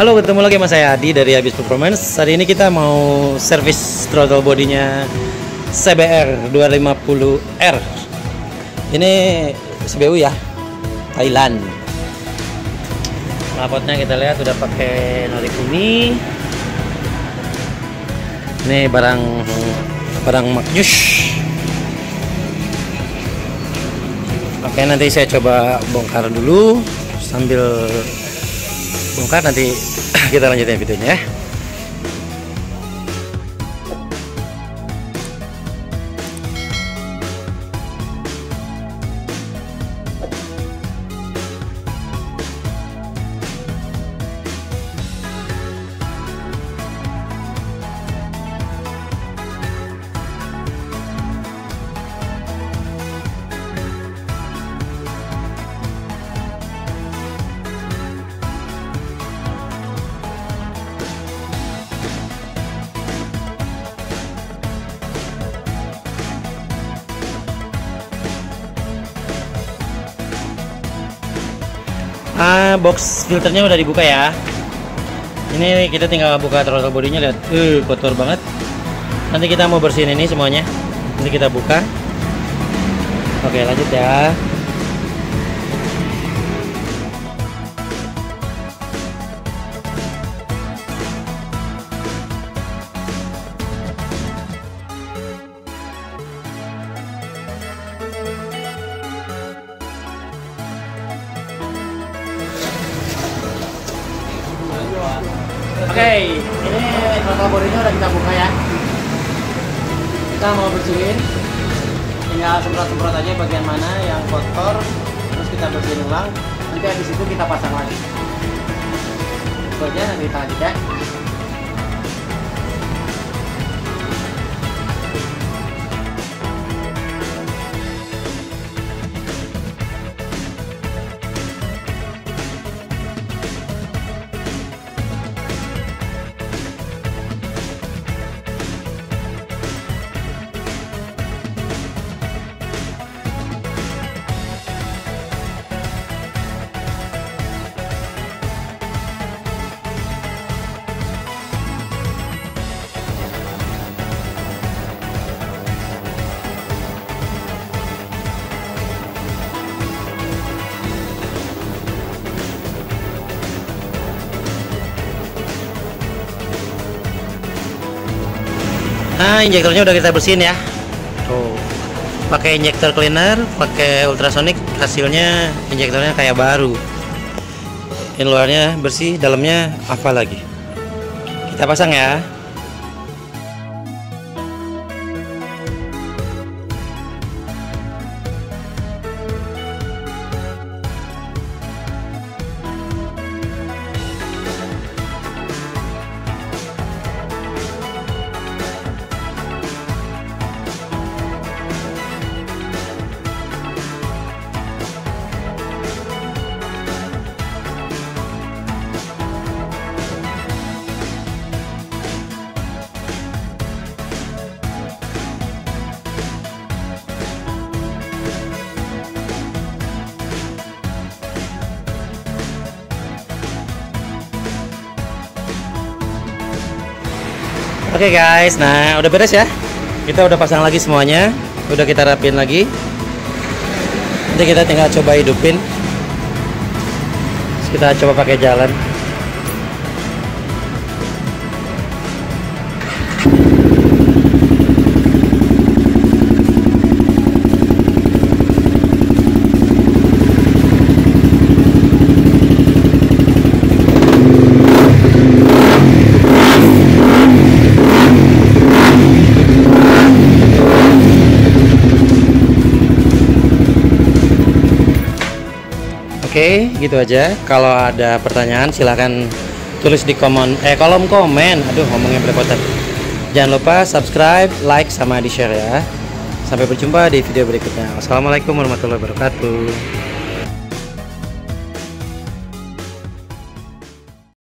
Halo, ketemu lagi sama saya Adi dari Abis Performance. Hari ini kita mau servis throttle bodinya CBR 250R. Ini CBU ya, Thailand. Knalpotnya kita lihat udah pakai nori kumi. Ini barang barang Magnus. Oke, nanti saya coba bongkar dulu sambil bongkar nanti kita lanjutin videonya ya. Ah, box filternya udah dibuka ya. Ini kita tinggal buka throttle bodinya lihat, uh, kotor banget. Nanti kita mau bersihin ini semuanya. Nanti kita buka. Oke, lanjut ya. Oke, ini throttle bodinya udah kita buka ya. Kita mau bersihin. Tinggal semprot-semprot aja bagian mana yang kotor, terus kita bersihin ulang. Nanti habis itu kita pasang lagi. Itu aja nanti kita lanjut ya. Nah, injektornya udah kita bersihin ya. Tuh. Pakai injektor cleaner, pakai ultrasonic, hasilnya injektornya kayak baru. Ini luarnya bersih, dalamnya apa lagi? Kita pasang ya. Oke guys, nah udah beres ya. Kita udah pasang lagi semuanya, udah kita rapin lagi. Nanti kita tinggal coba hidupin. Terus kita coba pakai jalan. Oke, gitu aja. Kalau ada pertanyaan silahkan tulis di komen eh kolom komen. Aduh, ngomongnya belepotan. Jangan lupa subscribe, like, sama di share ya. Sampai berjumpa di video berikutnya. Wassalamualaikum warahmatullahi wabarakatuh.